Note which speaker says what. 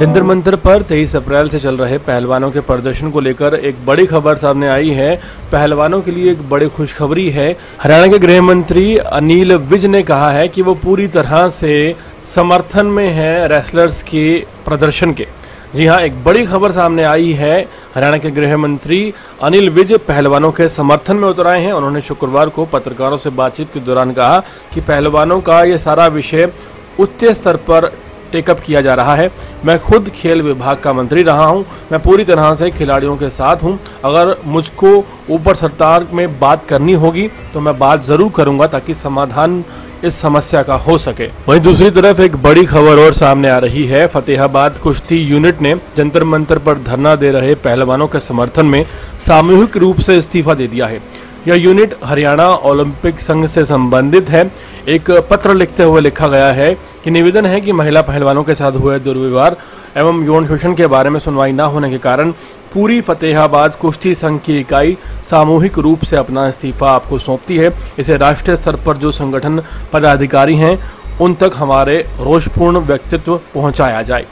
Speaker 1: जंतर मंतर पर 23 अप्रैल से चल रहे पहलवानों के प्रदर्शन को लेकर एक बड़ी खबर सामने आई है। पहलवानों के लिए एक बड़ी खुशखबरी है। हरियाणा के गृह मंत्री अनिल विज ने कहा है कि वो पूरी तरह से समर्थन में है रेसलर्स के प्रदर्शन के। जी हाँ एक बड़ी खबर सामने आई है। हरियाणा के गृह मंत्री अनिल विज पहलवानों के समर्थन में उतर आए हैं। उन्होंने शुक्रवार को पत्रकारों से बातचीत के दौरान कहा कि पहलवानों का ये सारा विषय उच्च स्तर पर टेकअप किया जा रहा है। मैं खुद खेल विभाग का मंत्री रहा हूँ। मैं पूरी तरह से खिलाड़ियों के साथ हूँ। अगर मुझको ऊपर सरकार में बात करनी होगी तो मैं बात ज़रूर करूँगा ताकि समाधान इस समस्या का हो सके। वहीं दूसरी तरफ़ एक बड़ी खबर और सामने आ रही है। फतेहाबाद कुश्ती यूनिट ने जंतर मंतर पर धरना दे रहे पहलवानों के समर्थन में सामूहिक रूप से इस्तीफा दे दिया है। यह यूनिट हरियाणा ओलंपिक संघ से संबंधित है। एक पत्र लिखते हुए लिखा गया है कि निवेदन है कि महिला पहलवानों के साथ हुए दुर्व्यवहार एवं यौन शोषण के बारे में सुनवाई न होने के कारण पूरी फतेहाबाद कुश्ती संघ की इकाई सामूहिक रूप से अपना इस्तीफा आपको सौंपती है। इसे राष्ट्रीय स्तर पर जो संगठन पदाधिकारी हैं, उन तक हमारे रोषपूर्ण व्यक्तित्व पहुँचाया जाए।